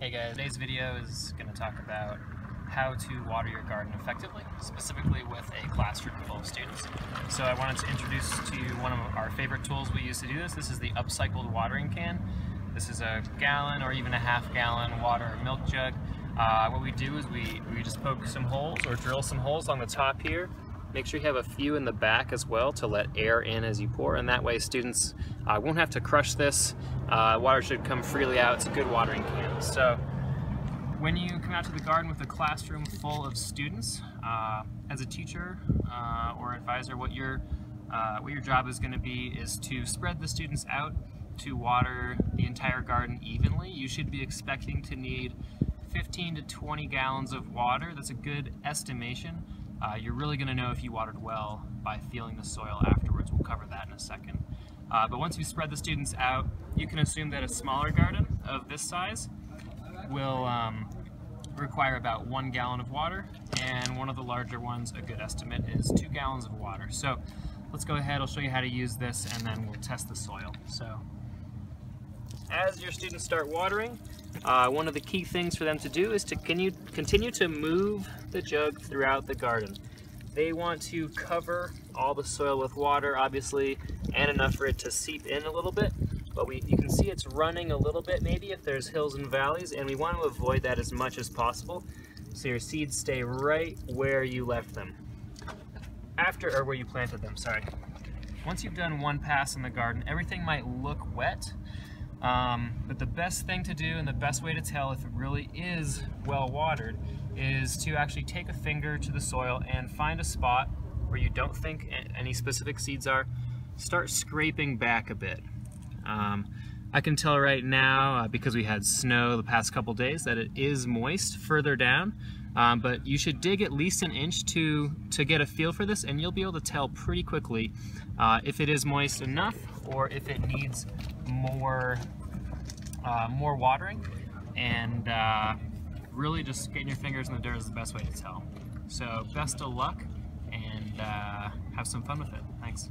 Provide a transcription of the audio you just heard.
Hey guys, today's video is going to talk about how to water your garden effectively, specifically with a classroom full of students. So I wanted to introduce to you one of our favorite tools we use to do this. This is the upcycled watering can. This is a gallon or even a half gallon water or milk jug. Uh, what we do is we, we just poke some holes or drill some holes on the top here Make sure you have a few in the back as well to let air in as you pour, and that way students uh, won't have to crush this. Uh, water should come freely out. It's a good watering can. So when you come out to the garden with a classroom full of students, uh, as a teacher uh, or advisor, what your, uh, what your job is going to be is to spread the students out to water the entire garden evenly. You should be expecting to need 15 to 20 gallons of water. That's a good estimation. Uh, you're really going to know if you watered well by feeling the soil afterwards. We'll cover that in a second. Uh, but once you spread the students out, you can assume that a smaller garden of this size will um, require about one gallon of water, and one of the larger ones, a good estimate, is two gallons of water. So let's go ahead, I'll show you how to use this, and then we'll test the soil. So as your students start watering, uh, one of the key things for them to do is to continue, continue to move the jug throughout the garden. They want to cover all the soil with water, obviously, and enough for it to seep in a little bit. But we, you can see it's running a little bit, maybe if there's hills and valleys, and we want to avoid that as much as possible. So your seeds stay right where you left them. After, or where you planted them, sorry. Once you've done one pass in the garden, everything might look wet, um, but the best thing to do and the best way to tell if it really is well watered is to actually take a finger to the soil and find a spot where you don't think any specific seeds are. Start scraping back a bit. Um, I can tell right now, uh, because we had snow the past couple days, that it is moist further down. Um, but you should dig at least an inch to, to get a feel for this, and you'll be able to tell pretty quickly uh, if it is moist enough or if it needs more, uh, more watering. And uh, really just getting your fingers in the dirt is the best way to tell. So best of luck and uh, have some fun with it. Thanks.